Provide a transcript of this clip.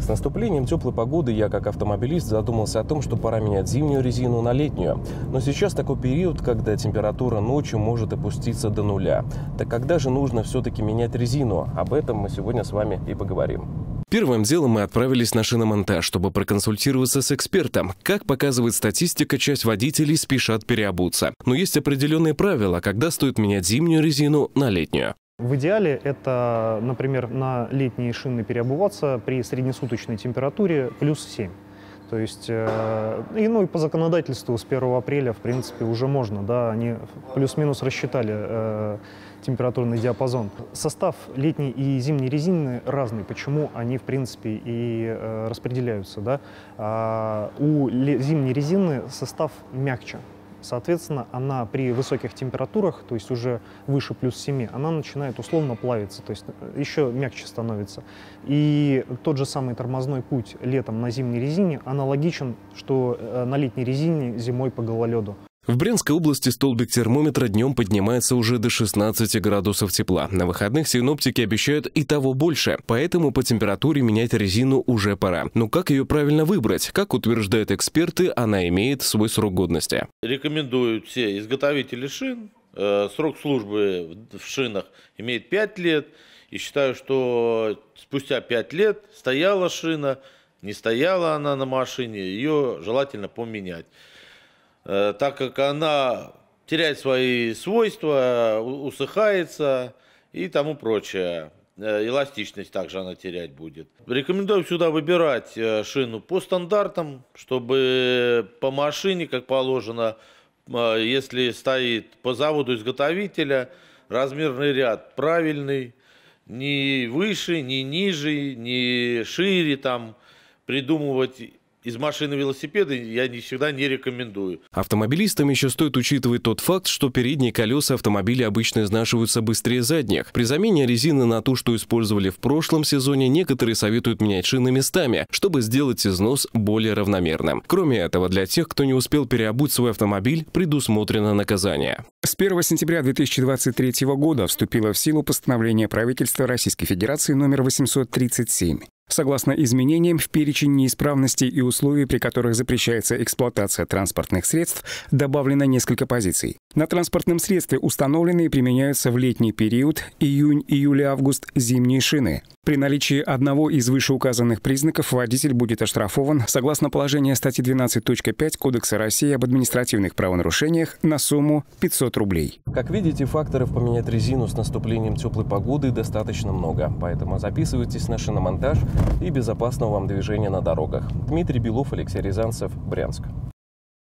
С наступлением теплой погоды я, как автомобилист, задумался о том, что пора менять зимнюю резину на летнюю. Но сейчас такой период, когда температура ночью может опуститься до нуля. Так когда же нужно все-таки менять резину? Об этом мы сегодня с вами и поговорим. Первым делом мы отправились на шиномонтаж, чтобы проконсультироваться с экспертом. Как показывает статистика, часть водителей спешат переобуться. Но есть определенные правила, когда стоит менять зимнюю резину на летнюю. В идеале это, например, на летние шины переобуваться при среднесуточной температуре плюс 7. То есть, э, и, ну и по законодательству с 1 апреля, в принципе, уже можно, да, они плюс-минус рассчитали э, температурный диапазон. Состав летней и зимней резины разный, почему они, в принципе, и э, распределяются, да. А у зимней резины состав мягче, Соответственно, она при высоких температурах, то есть уже выше плюс 7, она начинает условно плавиться, то есть э, еще мягче становится. И тот же самый тормозной путь летом на зимней резине аналогичен, что э, на летней резине зимой по гололеду. В Брянской области столбик термометра днем поднимается уже до 16 градусов тепла. На выходных синоптики обещают и того больше, поэтому по температуре менять резину уже пора. Но как ее правильно выбрать? Как утверждают эксперты, она имеет свой срок годности. Рекомендуют все изготовители шин. Э, срок службы в шинах имеет 5 лет. И считаю, что спустя 5 лет стояла шина, не стояла она на машине, ее желательно поменять. Э, так как она теряет свои свойства, усыхается и тому прочее. Э, эластичность также она терять будет. Рекомендую сюда выбирать э, шину по стандартам, чтобы по машине, как положено, если стоит по заводу изготовителя, размерный ряд правильный, ни выше, ни ниже, ни шире там придумывать из машины велосипеда я не всегда не рекомендую. Автомобилистам еще стоит учитывать тот факт, что передние колеса автомобиля обычно изнашиваются быстрее задних. При замене резины на ту, что использовали в прошлом сезоне, некоторые советуют менять шины местами, чтобы сделать износ более равномерным. Кроме этого, для тех, кто не успел переобуть свой автомобиль, предусмотрено наказание. С 1 сентября 2023 года вступило в силу постановление правительства Российской Федерации номер 837. Согласно изменениям в перечень неисправностей и условий, при которых запрещается эксплуатация транспортных средств, добавлено несколько позиций. На транспортном средстве установлены и применяются в летний период июнь, июль, август зимние шины. При наличии одного из вышеуказанных признаков водитель будет оштрафован согласно положению статьи 12.5 Кодекса России об административных правонарушениях на сумму 500 рублей. Как видите, факторов поменять резину с наступлением теплой погоды достаточно много, поэтому записывайтесь на шиномонтаж и безопасного вам движения на дорогах. Дмитрий Белов, Алексей Рязанцев, Брянск.